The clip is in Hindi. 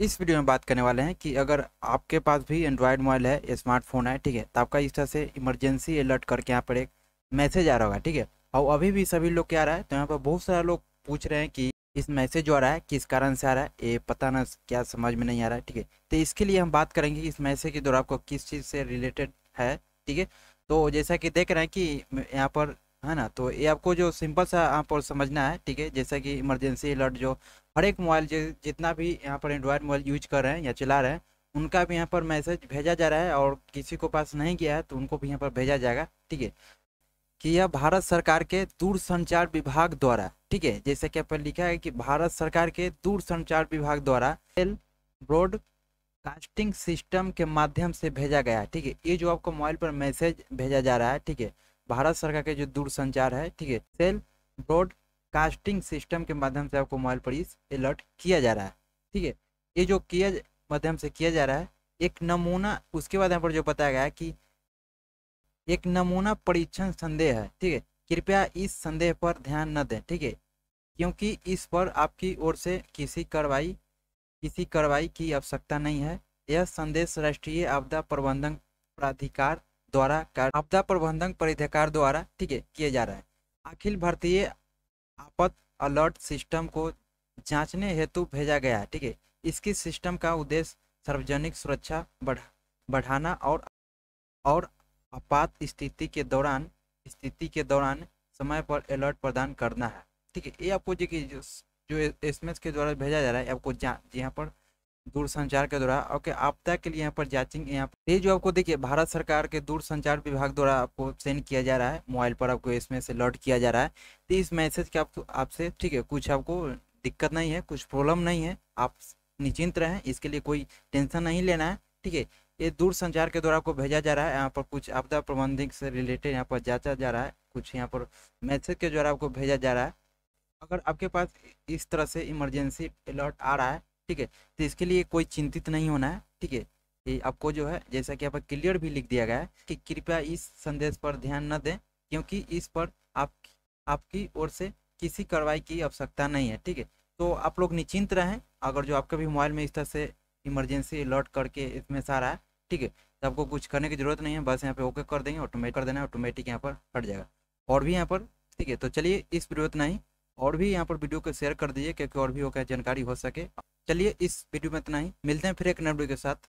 इस वीडियो में बात करने वाले हैं कि अगर आपके पास भी एंड्रॉयड मोबाइल है स्मार्टफ़ोन है, ठीक है तो आपका इस तरह से इमरजेंसी अलर्ट करके यहाँ पर एक मैसेज आ रहा होगा, ठीक है? और अभी भी सभी लोग क्या आ रहा है तो यहाँ पर बहुत सारे लोग पूछ रहे हैं कि इस मैसेज जो आ रहा है, किस कारण से आ रहा है, ये पता ना क्या समझ में नहीं आ रहा है, ठीक है? तो इसके लिए हम बात करेंगे इस मैसेज के दौरान आपको किस चीज़ से रिलेटेड है, ठीक है? तो जैसा कि देख रहे हैं कि यहाँ पर है ना? तो ये आपको जो सिंपल सा यहाँ पर समझना है, ठीक है? जैसा कि इमरजेंसी अलर्ट जो हर एक मोबाइल जितना भी यहाँ पर एंड्रॉयड मोबाइल यूज़ कर रहे हैं या चला रहे हैं, उनका भी यहाँ पर मैसेज भेजा जा रहा है और किसी को पास नहीं गया है तो उनको भी यहाँ पर भेजा जाएगा, ठीक है? कि यह भारत सरकार के दूर संचार विभाग द्वारा, ठीक है? जैसे कि पर लिखा है कि भारत सरकार के दूर संचार विभाग द्वारा ब्रॉडकास्टिंग सिस्टम के माध्यम से भेजा गया, ठीक है? ये जो आपको मोबाइल पर मैसेज भेजा जा रहा है, ठीक है? भारत सरकार के जो दूर संचार है, ठीक है, सेल ब्रॉडकास्टिंग सिस्टम के माध्यम से आपको मोबाइल पर इस अलर्ट किया जा रहा है, ठीक है। ये जो किया, माध्यम से किया जा रहा है, एक नमूना, उसके बाद यहाँ पर जो बताया गया है कि एक नमूना परीक्षण संदेह है, ठीक है। कृपया इस संदेह पर ध्यान न दें, ठीक है, क्योंकि इस पर आपकी ओर से किसी कार्रवाई किसी कार्रवाई की आवश्यकता नहीं है। यह संदेश राष्ट्रीय आपदा प्रबंधन प्राधिकार द्वारा आपदा प्रबंधन प्राधिकार द्वारा, ठीक है, किया जा रहा है। अखिल भारतीय आपत अलर्ट सिस्टम को जांचने हेतु भेजा गया है ठीक है। इसकी सिस्टम का उद्देश्य सार्वजनिक सुरक्षा बढ़ बढ़ाना और और आपात स्थिति के दौरान स्थिति के दौरान समय पर अलर्ट प्रदान करना है, ठीक है। ये आपको जो जो एस के द्वारा भेजा जा रहा है, आपको यहाँ पर दूर संचार के द्वारा। ओके आपदा के लिए यहाँ पर जांचिंग, यहाँ पर। ये जो आपको देखिए, भारत सरकार के दूर संचार विभाग द्वारा आपको सेंड किया जा रहा है। मोबाइल पर आपको इसमें से लॉट किया जा रहा है। तो इस मैसेज के आपको, आपसे, ठीक है, कुछ आपको दिक्कत नहीं है, कुछ प्रॉब्लम नहीं है। आप निश्चिंत रहें, इसके लिए कोई टेंशन नहीं लेना है, ठीक है। ये दूर संचार के द्वारा आपको भेजा जा रहा है, यहाँ पर कुछ आपदा प्रबंधन से रिलेटेड यहाँ पर जांचा जा रहा है, कुछ यहाँ पर मैसेज के द्वारा आपको भेजा जा रहा है। अगर आपके पास इस तरह से इमरजेंसी अलर्ट आ रहा है ठीक है? तो इसके लिए कोई चिंतित नहीं होना है, ठीक है? ये आपको जो है, जैसा कि आप क्लियर भी लिख दिया गया है कि कृपया इस संदेश पर ध्यान न दें, क्योंकि इस पर आप, आपकी ओर से किसी कार्रवाई की आवश्यकता नहीं है, ठीक है? तो आप लोग निश्चिंत रहें। अगर जो आपका भी मोबाइल में इस तरह से इमरजेंसी अलर्ट करके इसमें से आ रहा है, ठीक है? तो आपको कुछ करने की ज़रूरत नहीं है, बस यहाँ पे ओके कर देंगे ऑटोमेटिक कर देना ऑटोमेटिक यहाँ पर हट जाएगा। और भी यहाँ पर, ठीक है? तो चलिए इस वीडियो इतना ही। और भी यहाँ पर वीडियो को शेयर कर दीजिए, क्योंकि और भी हो जानकारी हो सके। चलिए इस वीडियो में इतना ही। मिलते हैं फिर एक नए वीडियो के साथ।